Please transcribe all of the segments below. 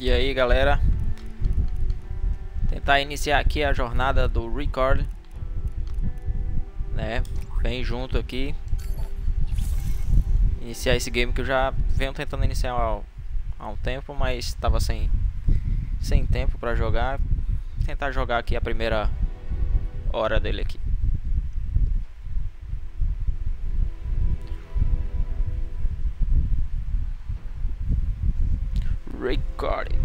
E aí galera? Tentar iniciar aqui a jornada do Record Né? Vem junto aqui. Iniciar esse game que eu já venho tentando iniciar há, há um tempo Mas estava sem Sem tempo para jogar. Tentar jogar aqui a primeira hora dele aqui recording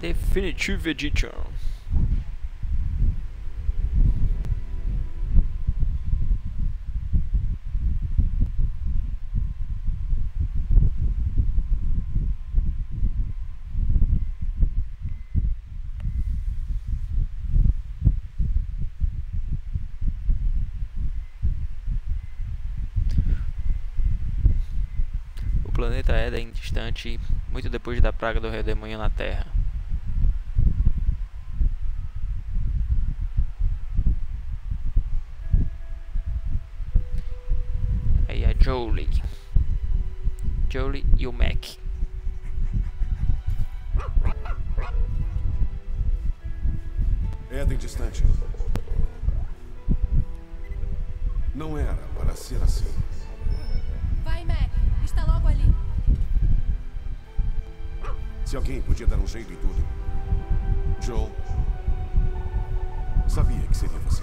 the definitive edition muito depois da praga do redemoinho na Terra. Aí a Jolie. Jolie e o Mac. Éden distante. Não era para ser assim. Se alguém podia dar um jeito em tudo. Joel. Sabia que seria você.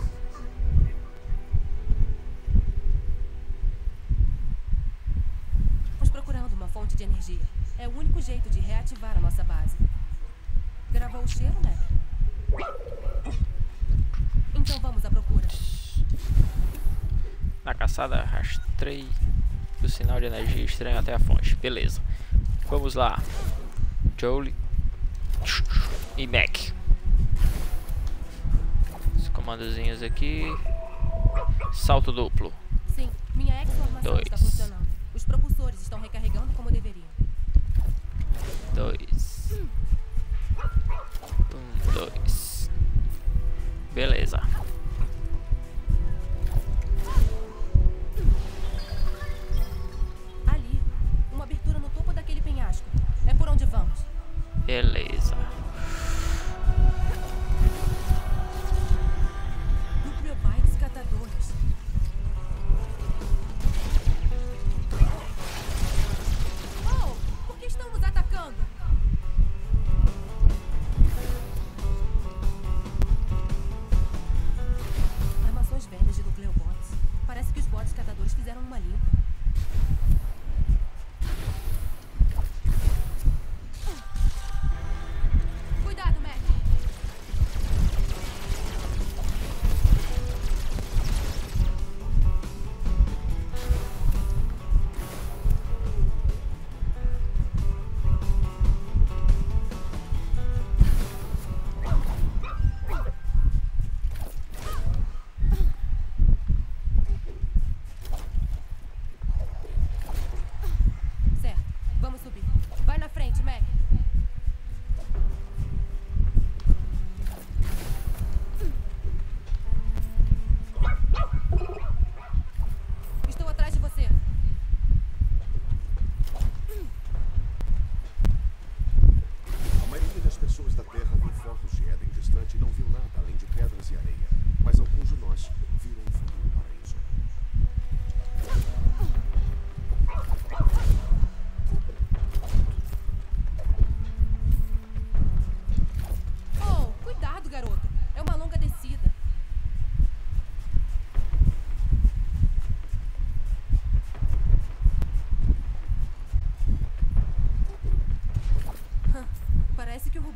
Estamos procurando uma fonte de energia. É o único jeito de reativar a nossa base. Gravou o cheiro, né? Então vamos à procura. Na caçada, rastrei o sinal de energia estranho até a fonte. Beleza. Vamos lá. Jolie e Mac. Os comandozinhos aqui. Salto duplo.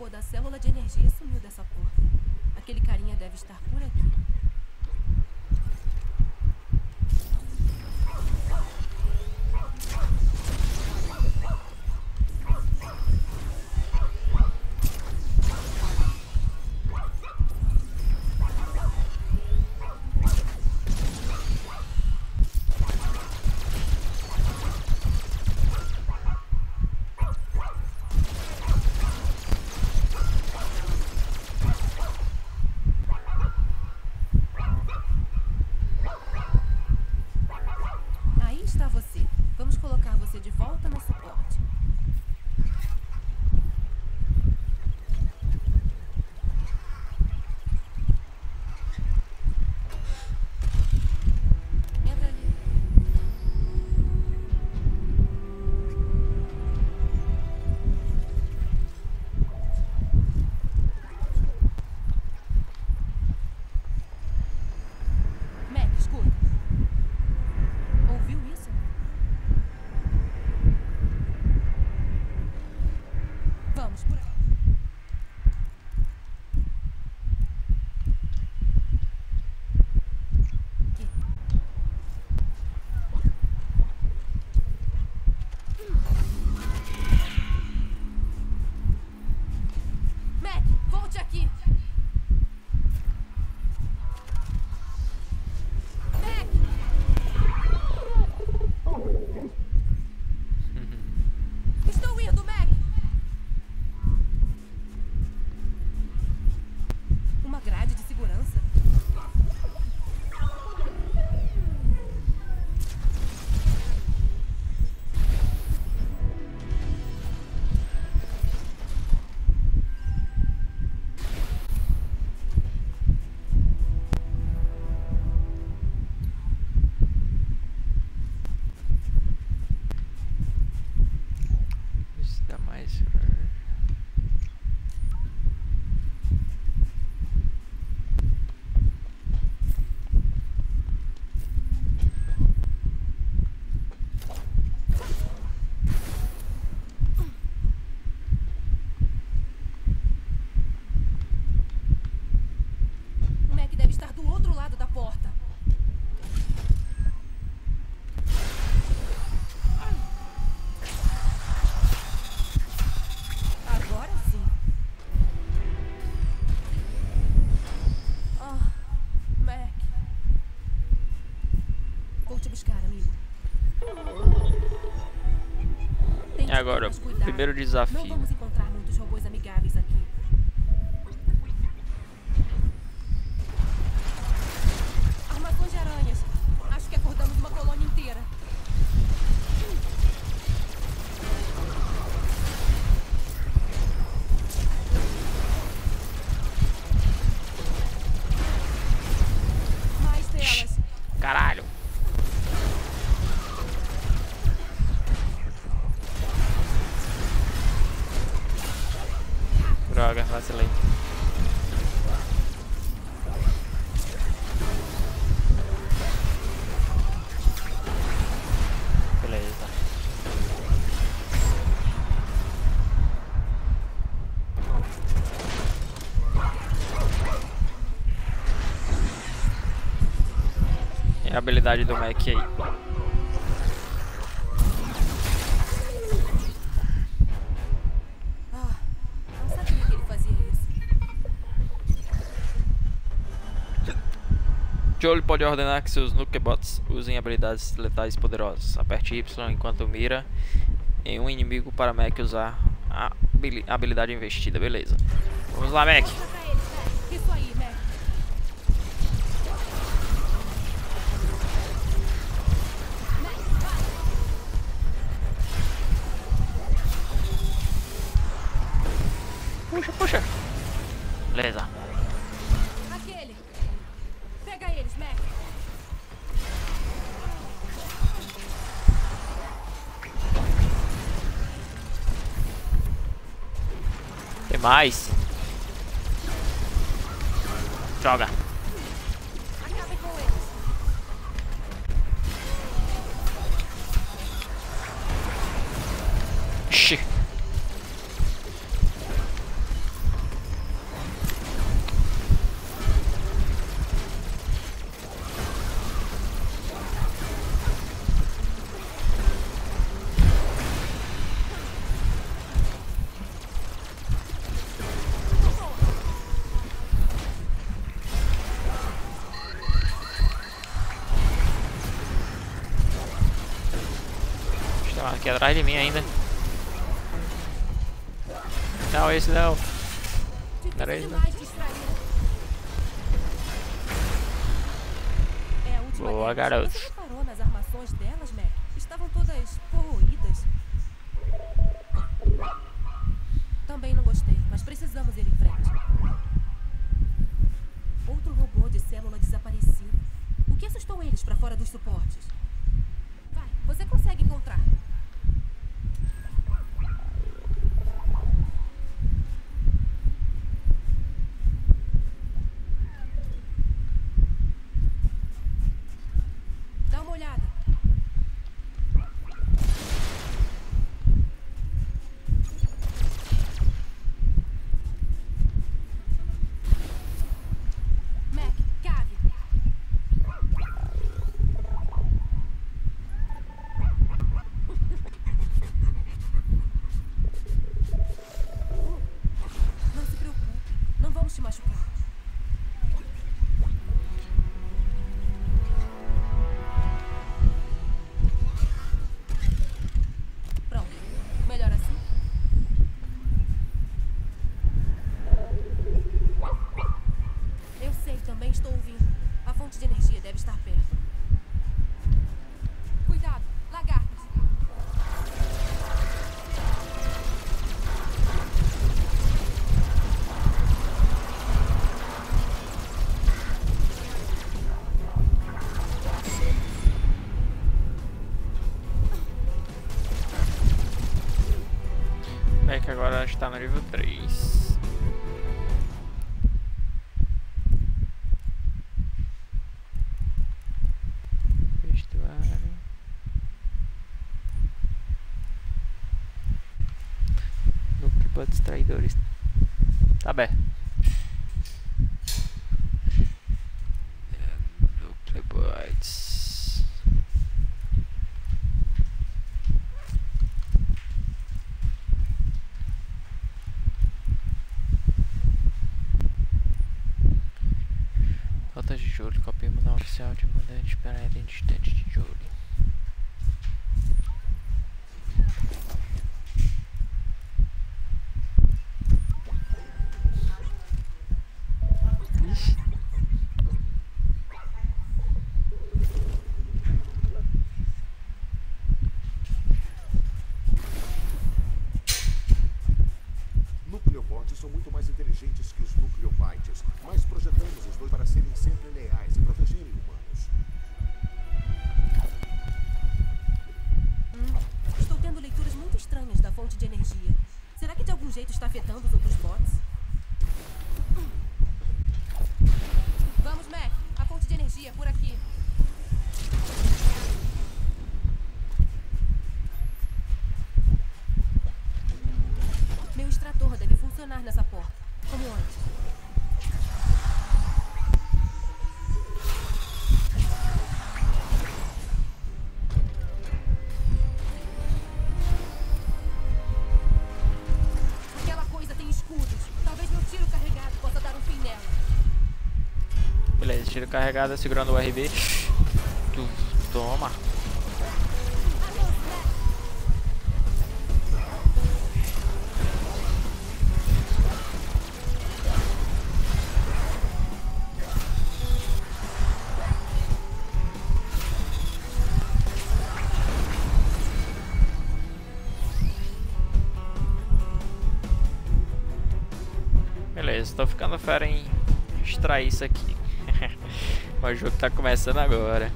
Robô da célula de energia sumiu dessa porta. Aquele carinha deve estar por aqui. guys for primeiro desafio. Habilidade do Mac aí. Ah. Joel pode ordenar que seus Nukebots usem habilidades letais poderosas. Aperte Y enquanto mira em um inimigo para Mac usar a habili- habilidade investida. Beleza. Vamos lá, Mac. Mais. Joga. Aqui atrás de mim ainda. Não, esse não. Pera aí, Difícil né? demais distrair. É a última Boa, garoto. Você reparou nas armações delas, Mac? Estavam todas corroídas. Também não gostei, mas precisamos ir em frente. Outro robô de célula desaparecido. O que assustou eles para fora dos suportes? Vai, você consegue encontrar. Mac agora está no nível 3. Vestuário. Núcleo para distraidores. tira carregada, segurando o RB. Toma. Beleza, tô ficando fera em extrair isso aqui. Mas o jogo tá começando agora.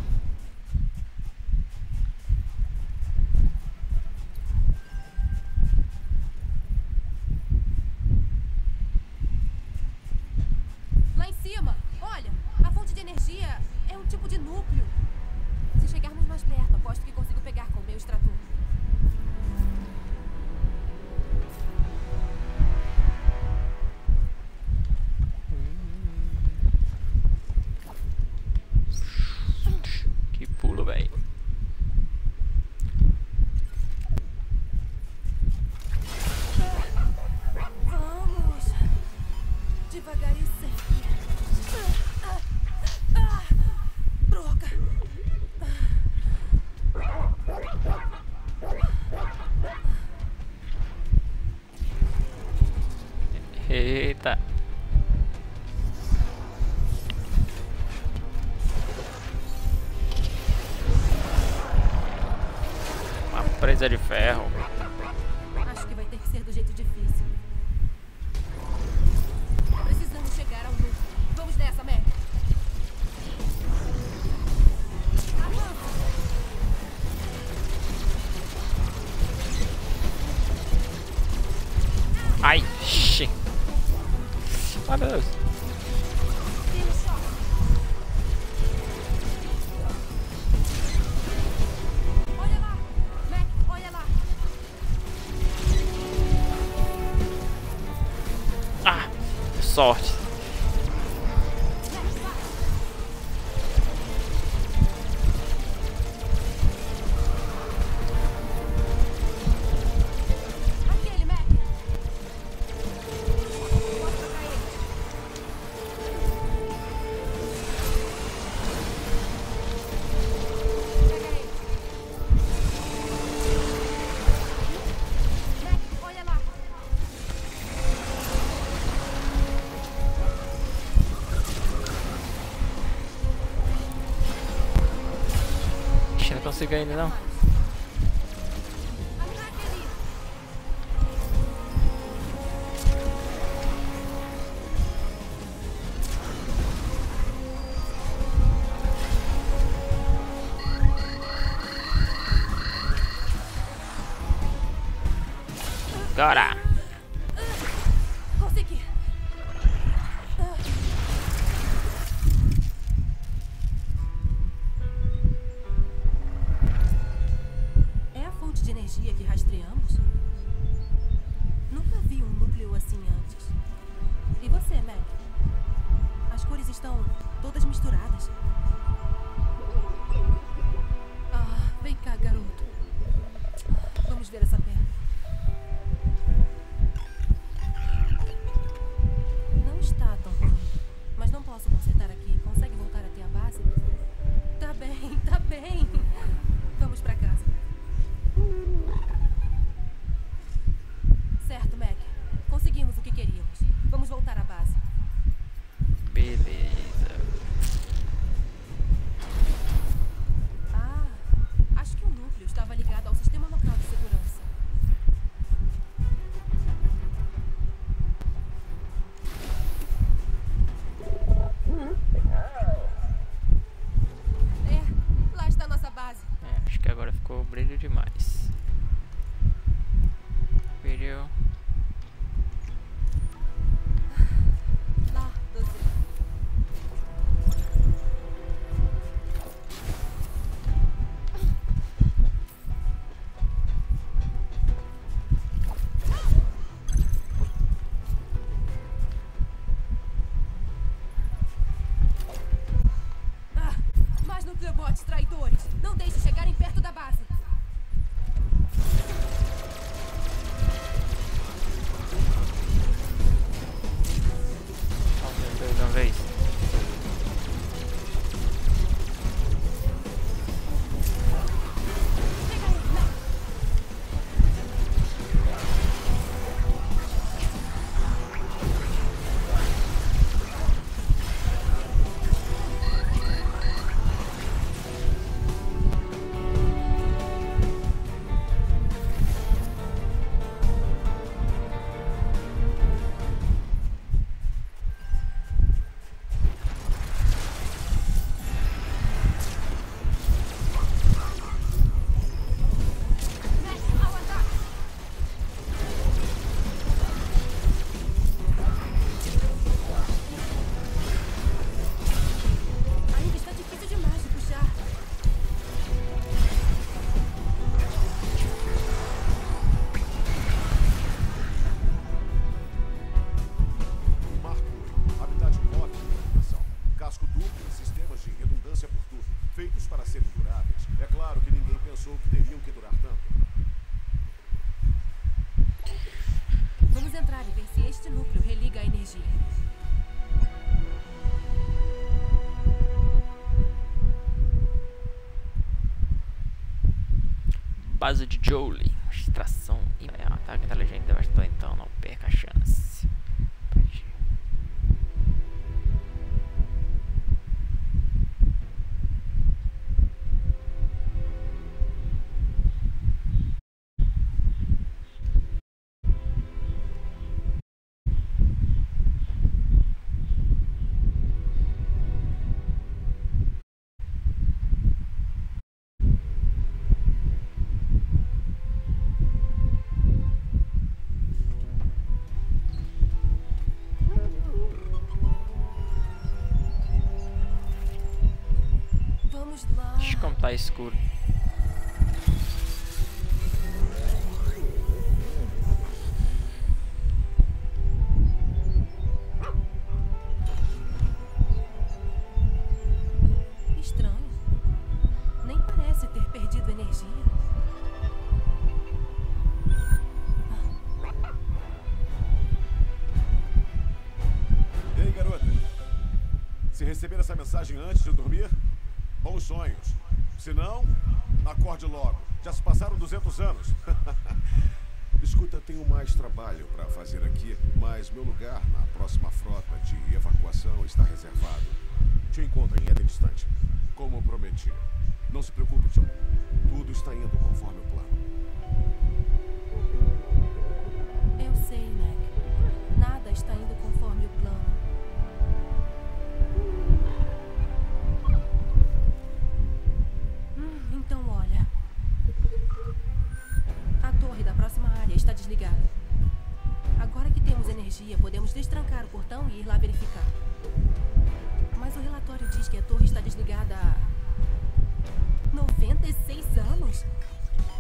Zé de Ferro. consigo ainda não. Agora! Consegui! Base de Jolie. Extração e é, ataque inteligente devastador, Ixi, como tá escuro. 200 anos. Escuta, tenho mais trabalho para fazer aqui, mas meu lugar na próxima frota de evacuação está reservado. Te encontro em Éden Distante, como prometi. Não se preocupe, John. Tudo está indo conforme energia, podemos destrancar o portão e ir lá verificar. Mas o relatório diz que a torre está desligada há 96 anos.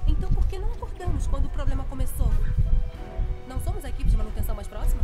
Então por que não acordamos quando o problema começou? Não somos a equipe de manutenção mais próxima?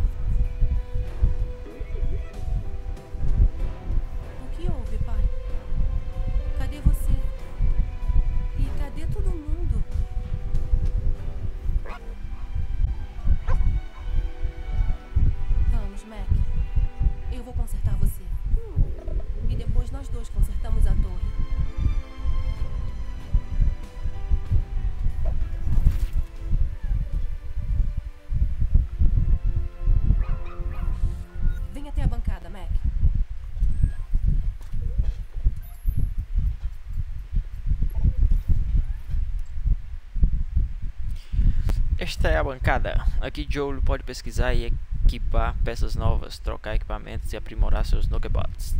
Esta é a bancada. Aqui Joel pode pesquisar e equipar peças novas, trocar equipamentos e aprimorar seus Nukebots.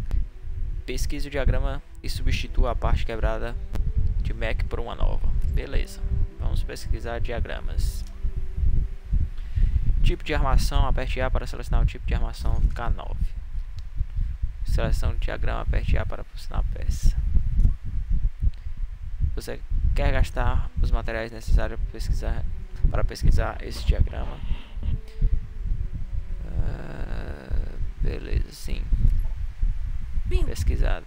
Pesquise o diagrama e substitua a parte quebrada de Mac por uma nova. Beleza. Vamos pesquisar diagramas. Tipo de armação, aperte A para selecionar o tipo de armação K9. Seleção de diagrama, aperte A para posicionar a peça. Você quer gastar os materiais necessários para pesquisar, para pesquisar esse diagrama? Ah, beleza, sim. Pesquisado.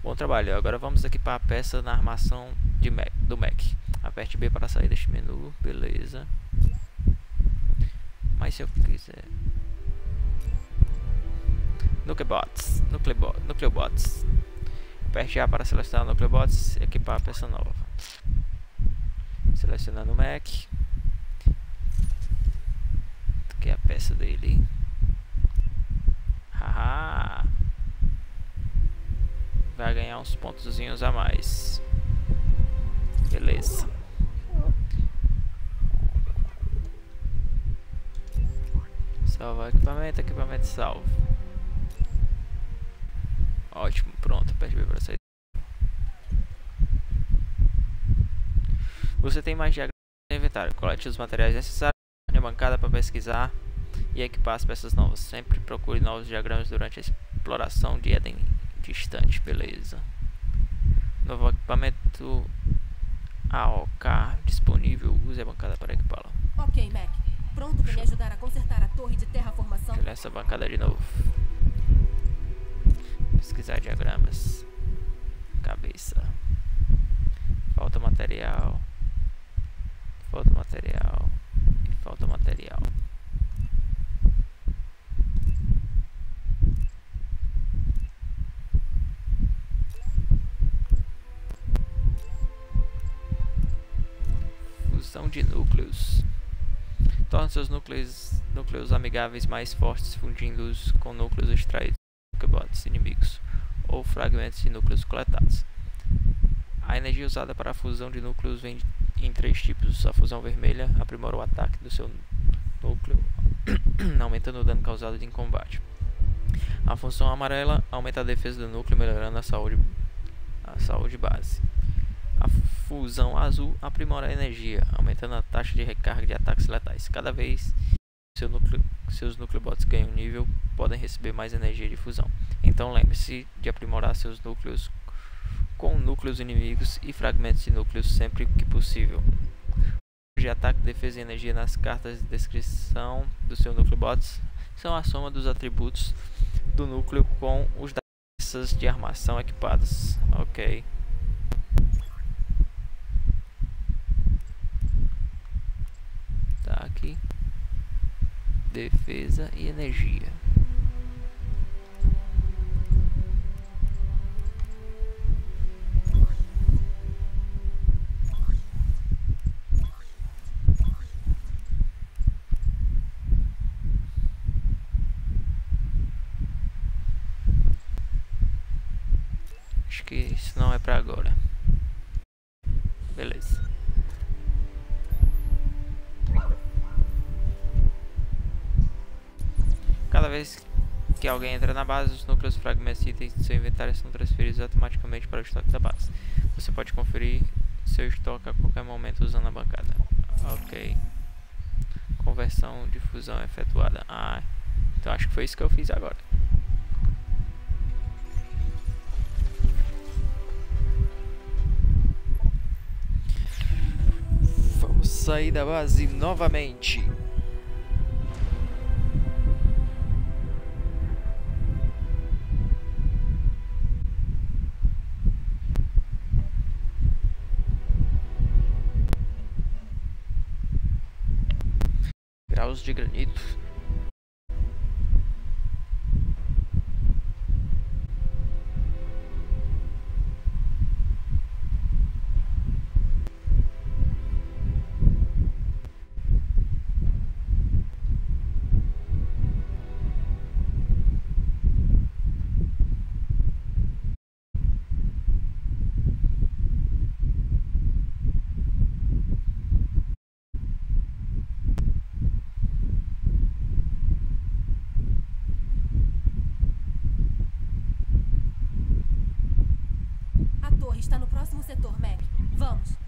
Bom trabalho. Agora vamos equipar a peça na armação de Mac, do Mac. Aperte B para sair deste menu. Beleza. Mas se eu quiser... Nucleobots. Nucleobo Nucleobots. Aperte A para selecionar Nucleobots e equipar a peça nova. Selecionando o Mac. Aqui é a peça dele. Haha. Vai ganhar uns pontozinhos a mais. Beleza. Salvar equipamento, equipamento salvo. Ótimo, pronto, aperte B para sair. Você tem mais diagramas no inventário. Colete os materiais necessários na bancada para pesquisar e equipar as peças novas. Sempre procure novos diagramas durante a exploração de Eden distante, beleza. Novo equipamento AOK disponível. Use a bancada para equipá-lo. Ok, Mac. Pronto para me ajudar a consertar a torre de terraformação? Olha essa bancada de novo. Pesquisar diagramas. Cabeça. Falta material. Falta material. E falta material. de núcleos. Torna seus núcleos, núcleos amigáveis mais fortes, fundindo-os com núcleos extraídos de bots inimigos ou fragmentos de núcleos coletados. A energia usada para a fusão de núcleos vem em três tipos. A fusão vermelha aprimora o ataque do seu núcleo, aumentando o dano causado em combate. A função amarela aumenta a defesa do núcleo, melhorando a saúde, a saúde base. A fusão azul aprimora a energia, aumentando a taxa de recarga de ataques letais. Cada vez seu núcleo, seus núcleobots ganham nível, podem receber mais energia de fusão. Então lembre-se de aprimorar seus núcleos com núcleos inimigos e fragmentos de núcleos sempre que possível. De ataque, defesa e energia nas cartas de descrição do seu núcleobots são a soma dos atributos do núcleo com os das peças de armação equipadas. Ok. Tá aqui. Defesa e energia. Não é pra agora. Beleza. Cada vez que alguém entra na base, os núcleos, fragmentos e itens do seu inventário são transferidos automaticamente para o estoque da base. Você pode conferir seu estoque a qualquer momento usando a bancada. Ok. Conversão de fusão efetuada. Ah, então acho que foi isso que eu fiz agora. Sair da base novamente. Setor, Mac. Vamos.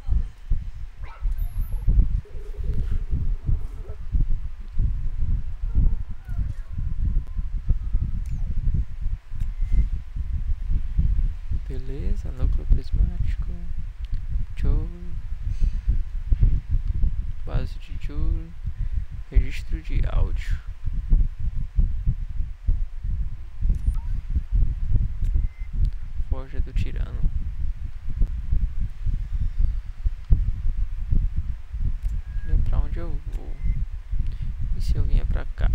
Beleza, núcleo prismático. Joule. Base de Joule. Registro de áudio. Forja do Tirano. onde eu vou. E se eu vier pra cá?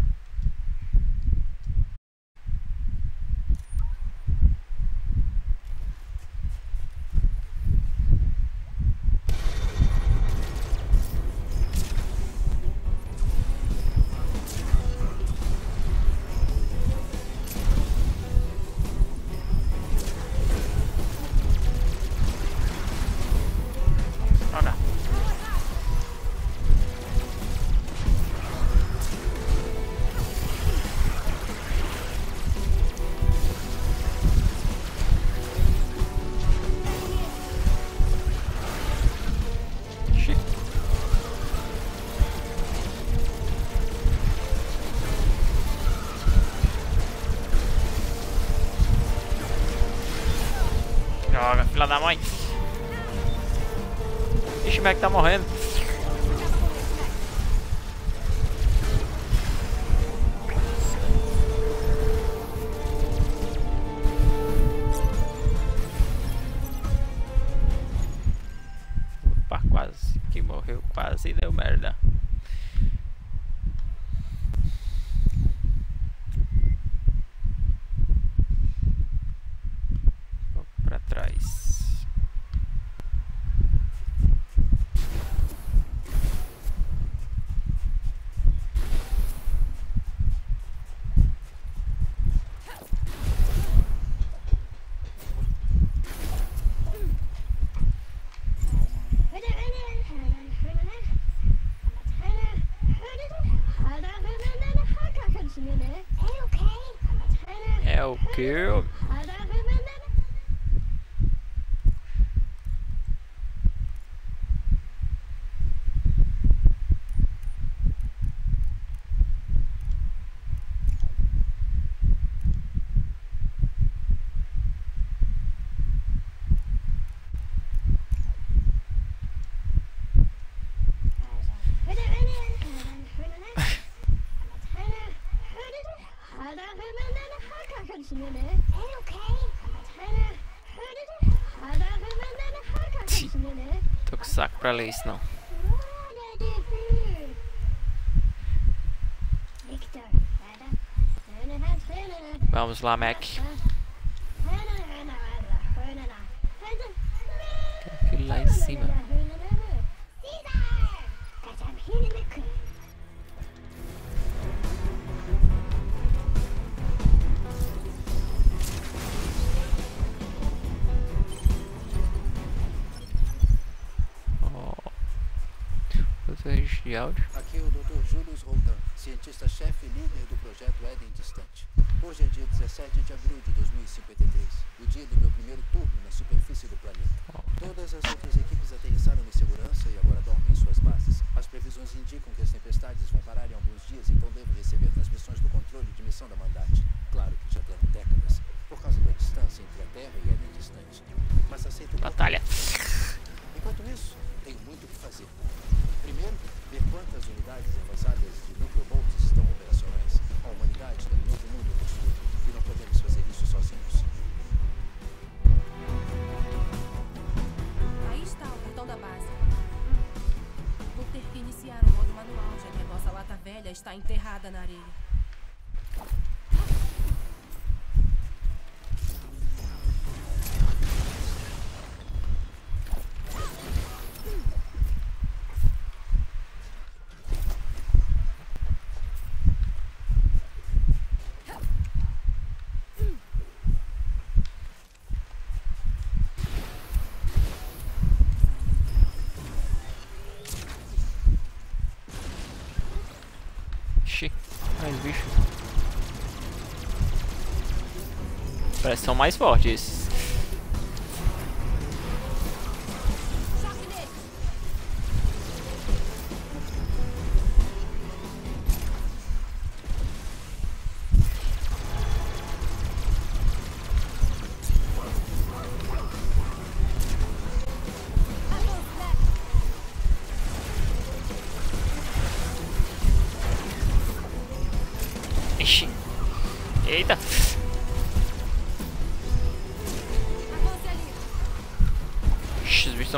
Da mãe. Ixi, Mac tá morrendo. killed. pra ler isso, não. Vamos lá, Mac. cientistas enterrada na areia. Parece que são mais fortes esses.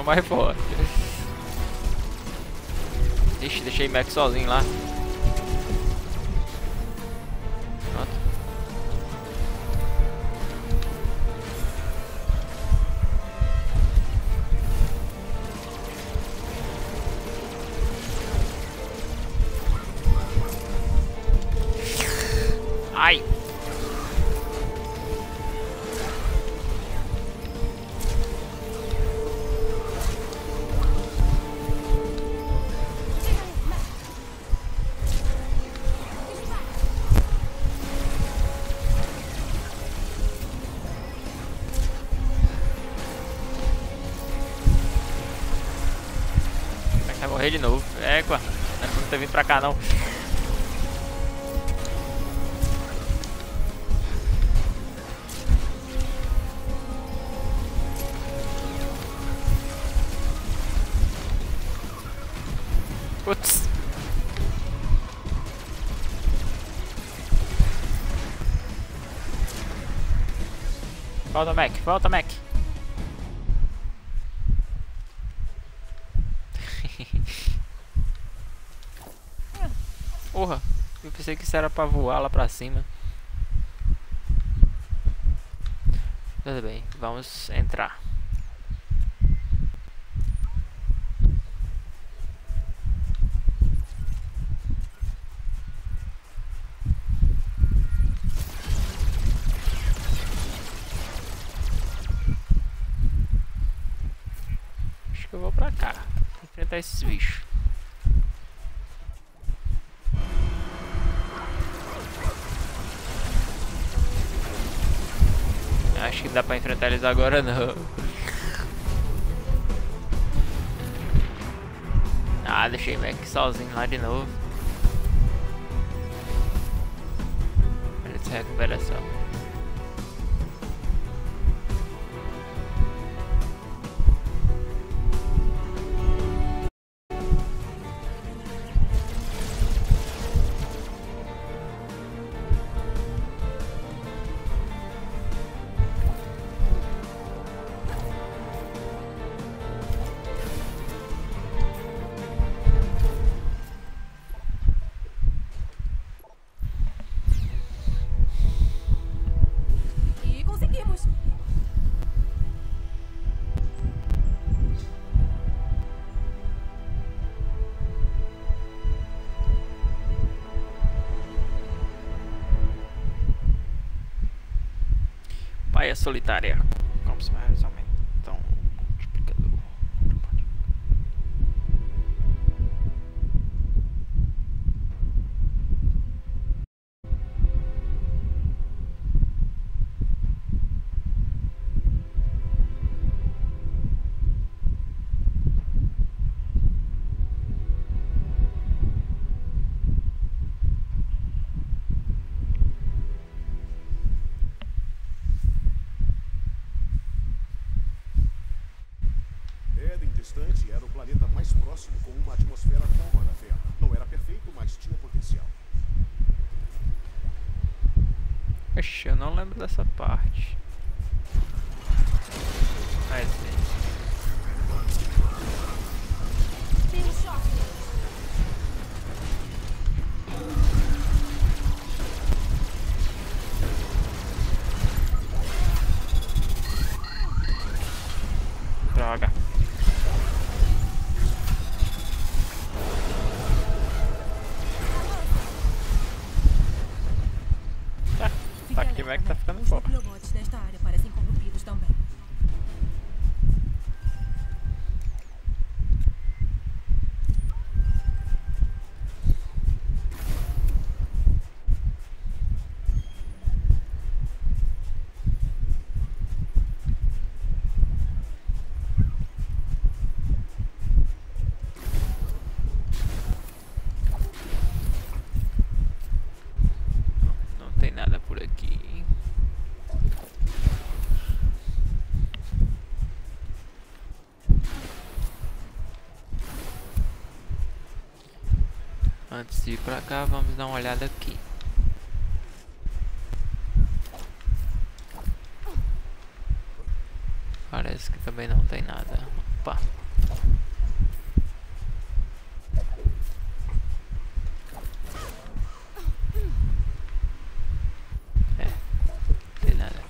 mais forte. Ixi, deixei Mac sozinho lá. morrer de novo. É, não é pra ter vindo pra cá não. Putz. Volta, Mac. Volta, Mac. pensei que isso era pra voar lá pra cima. Tudo bem, vamos entrar. Acho que eu vou pra cá, enfrentar esses bichos. Que dá pra enfrentar eles agora não. Ah, deixei o Mac sozinho lá de novo. Ele se recupera só. Solitária. Mais próximo com uma atmosfera como a da Terra. Não era perfeito, mas tinha potencial. Oxe, eu não lembro dessa parte. Mas sim. Tem um choque. Droga. Tá, Fique tá aqui, alerta, Mac tá Mac. ficando Os forte. nucleobots nesta área parecem corrompidos também. Não tem nada por aqui. De ir pra cá, vamos dar uma olhada aqui. Parece que também não tem nada. Opa. É, não tem nada.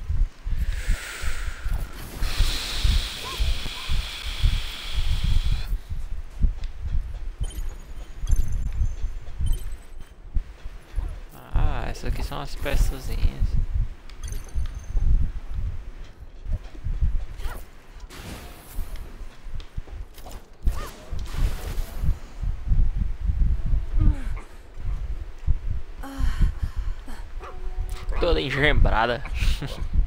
Ah, essas aqui são as peçazinhas. Toda engembrada.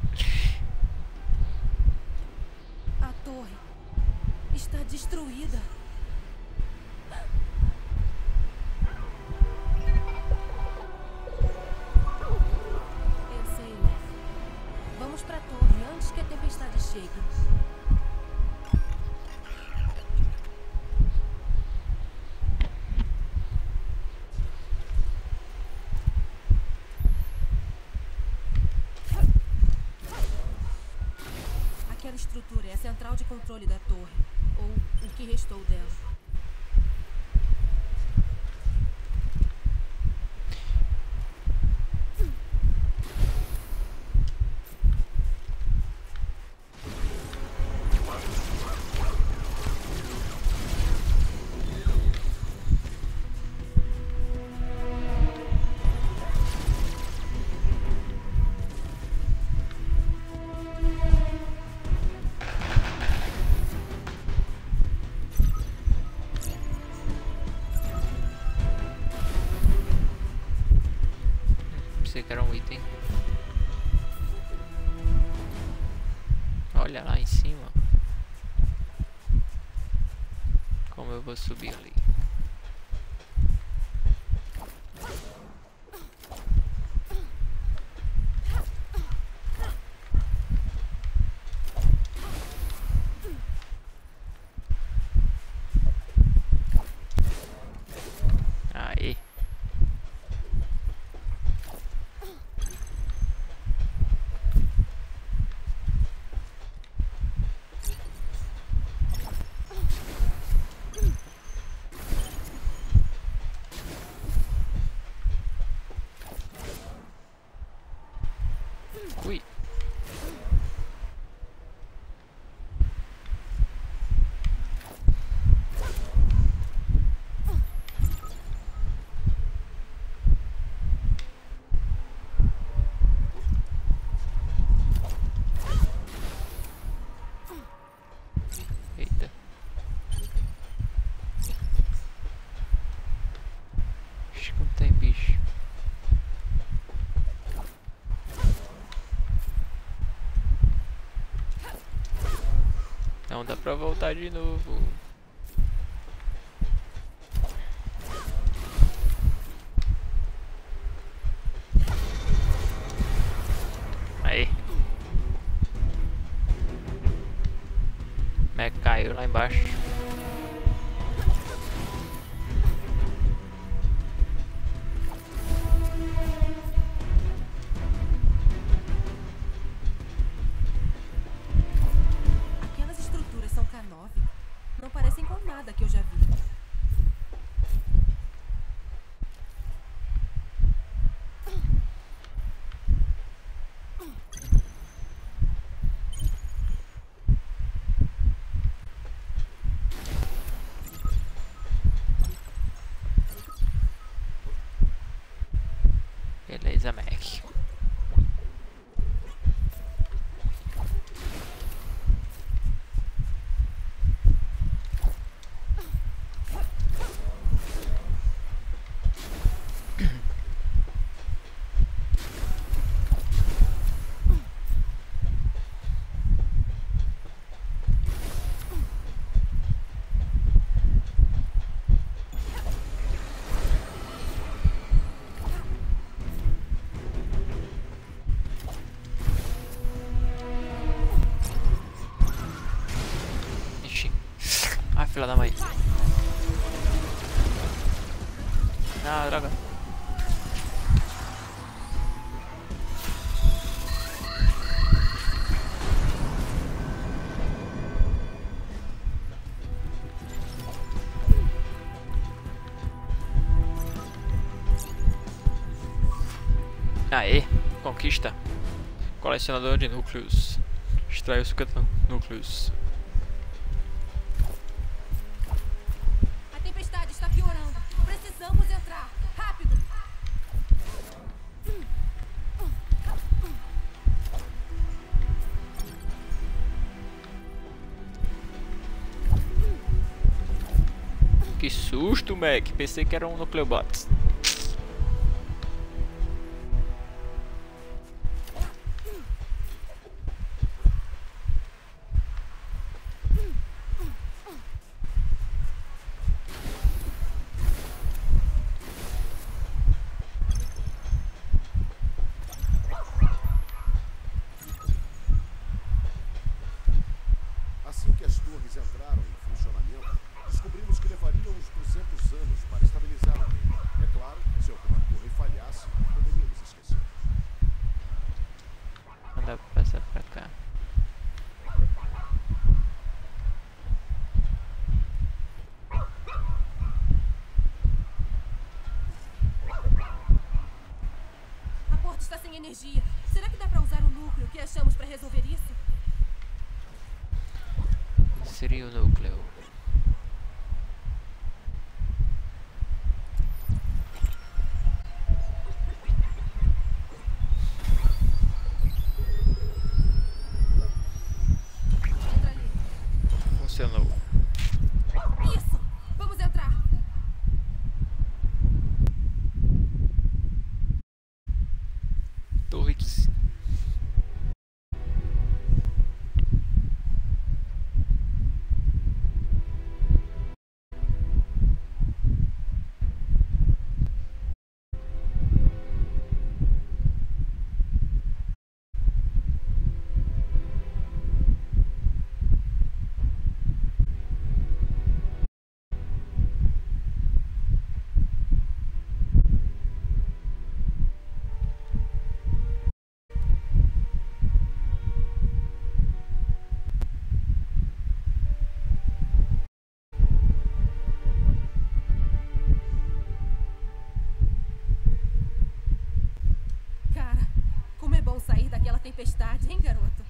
severely Então dá pra voltar de novo. Aí. Como é que caiu lá embaixo? Aê, conquista. Colecionador de núcleos. Extraiu 50 núcleos. A tempestade está piorando. Precisamos entrar. Rápido. Que susto, Mac. Pensei que era um Nucleobots. Arsenal. tempestade, hein, garoto?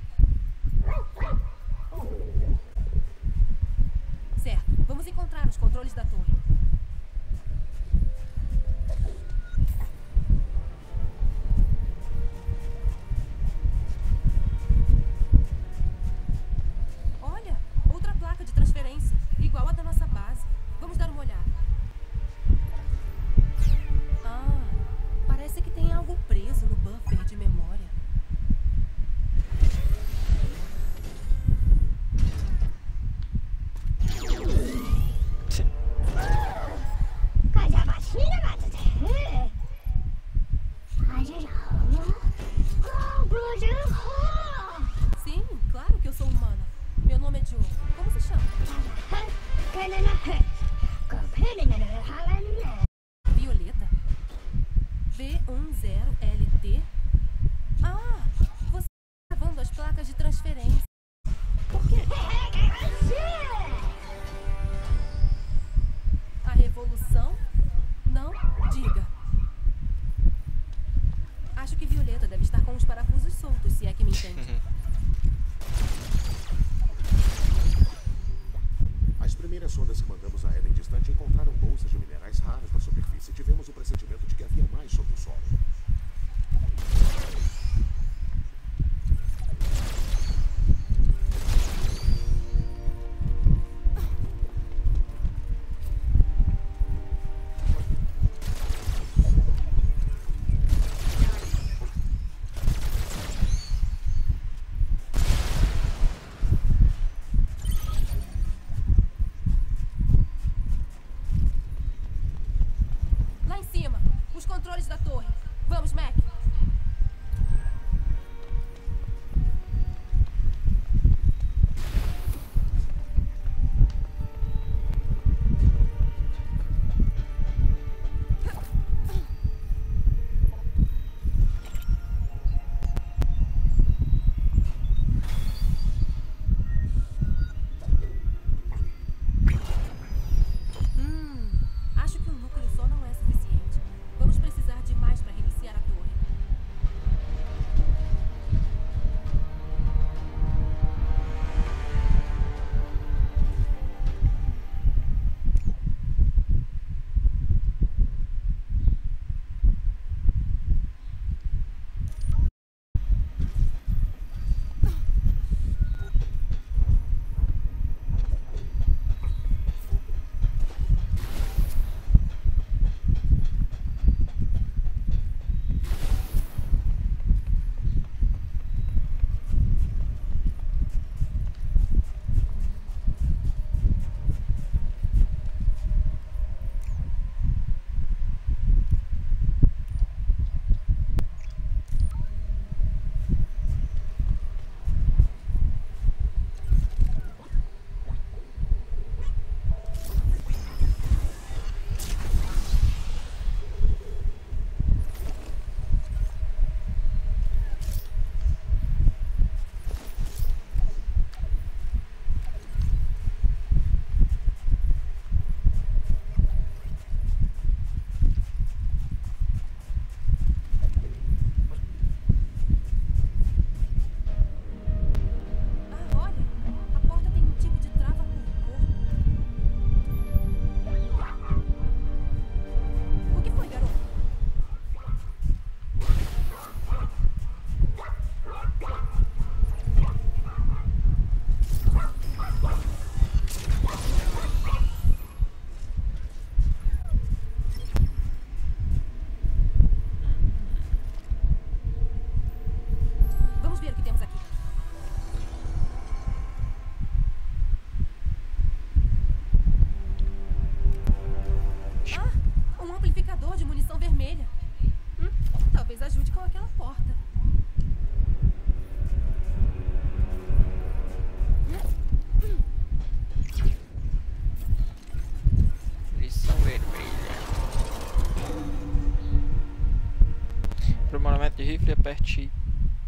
aperte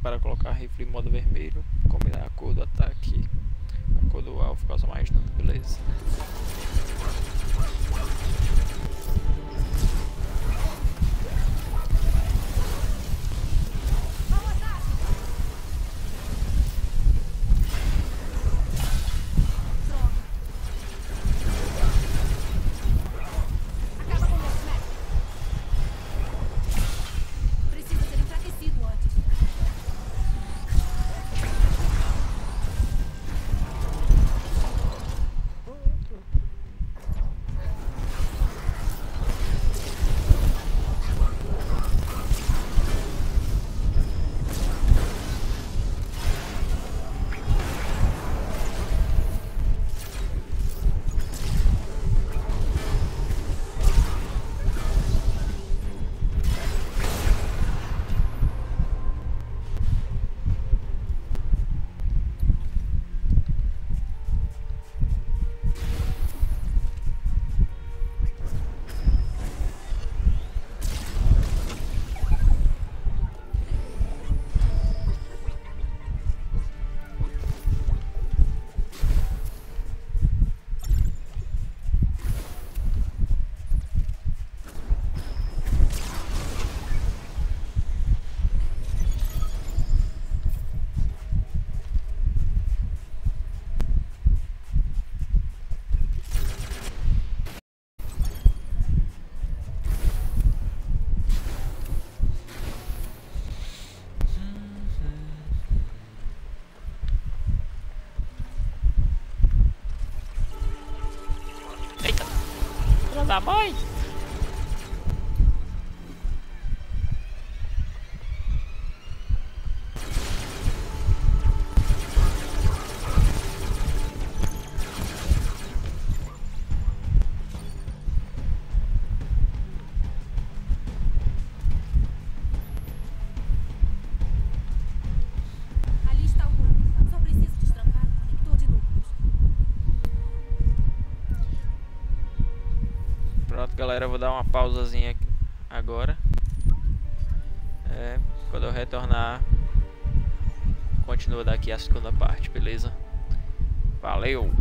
para colocar rifle em modo vermelho, combinar a cor do ataque, a cor do alvo, causa mais dano, beleza. Da dar uma pausazinha aqui agora. É, quando eu retornar, continua daqui a segunda parte, beleza? Valeu!